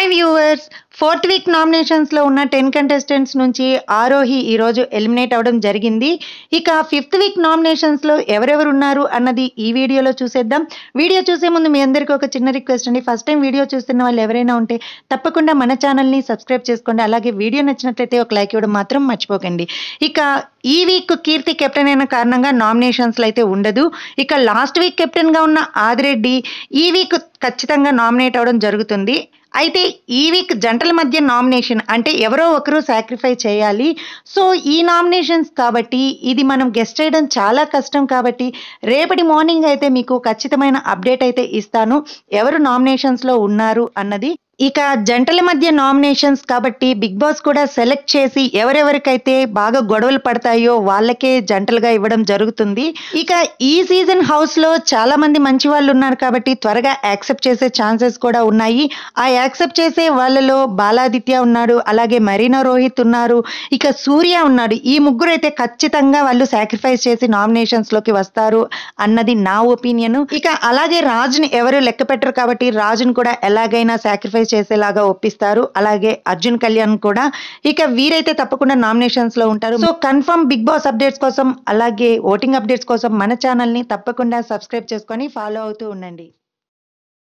Hi viewers, fourth week నామినేషన్స్లో ఉన్న ten contestants నుంచి ఆరోహి ఈరోజు ఎలిమినేట్ అవ్వడం జరిగింది. ఇక ఫిఫ్త్ వీక్ నామినేషన్స్లో ఎవరెవరు ఉన్నారు అన్నది ఈ వీడియోలో చూసేద్దాం. వీడియో చూసే ముందు మీ అందరికీ ఒక చిన్న రిక్వెస్ట్ అండి. ఫస్ట్ టైం వీడియో చూస్తున్న వాళ్ళు ఎవరైనా ఉంటే తప్పకుండా మన ఛానల్ని సబ్స్క్రైబ్ చేసుకోండి. అలాగే వీడియో నచ్చినట్లయితే ఒక లైక్ ఇవ్వడం మాత్రం మర్చిపోకండి. ఇక ఈ వీక్ కీర్తి కెప్టెన్ అయిన కారణంగా నామినేషన్స్లో అయితే ఉండదు. ఇక లాస్ట్ వీక్ కెప్టెన్గా ఉన్న ఆదిరెడ్డి ఈ వీక్ ఖచ్చితంగా నామినేట్ అవ్వడం జరుగుతుంది. అయితే ఈ వీక్ జంటల మధ్య నామినేషన్ అంటే ఎవరో ఒకరు సాక్రిఫై చేయాలి. సో ఈ నామినేషన్స్ కాబట్టి ఇది మనం గెస్ట్ చేయడం చాలా కష్టం కాబట్టి రేపటి మార్నింగ్ అయితే మీకు ఖచ్చితమైన అప్డేట్ అయితే ఇస్తాను. ఎవరు నామినేషన్స్లో ఉన్నారు అన్నది ఇక జంటల మధ్య నామినేషన్స్ కాబట్టి బిగ్ బాస్ కూడా సెలెక్ట్ చేసి ఎవరెవరికైతే బాగా గొడవలు పడతాయో వాళ్ళకే జంటలుగా ఇవ్వడం జరుగుతుంది. ఇక ఈ సీజన్ హౌస్లో చాలా మంది మంచి వాళ్ళు ఉన్నారు కాబట్టి త్వరగా యాక్సెప్ట్ చేసే ఛాన్సెస్ కూడా ఉన్నాయి. ఆ యాక్సెప్ట్ చేసే వాళ్ళలో బాలాదిత్య ఉన్నాడు అలాగే మరీనా రోహిత్ ఉన్నారు ఇక సూర్య ఉన్నాడు. ఈ ముగ్గురు అయితే ఖచ్చితంగా వాళ్ళు సాక్రిఫైస్ చేసి నామినేషన్స్లోకి వస్తారు అన్నది నా ఒపీనియన్ ఇక అలాగే రాజుని ఎవరు లెక్క పెట్టరు కాబట్టి రాజుని కూడా ఎలాగైనా సాక్రిఫైస్ చేసేలాగా ఒప్పిస్తారు. అలాగే అర్జున్ కళ్యాణ్ కూడా. ఇక వీరైతే తప్పకుండా నామినేషన్స్లో ఉంటారు. So confirm big boss updates కోసం అలాగే ఓటింగ్ అప్డేట్స్ కోసం మన ఛానల్ని తప్పకుండా సబ్స్క్రైబ్ చేసుకొని ఫాలో అవుతూ ఉండండి.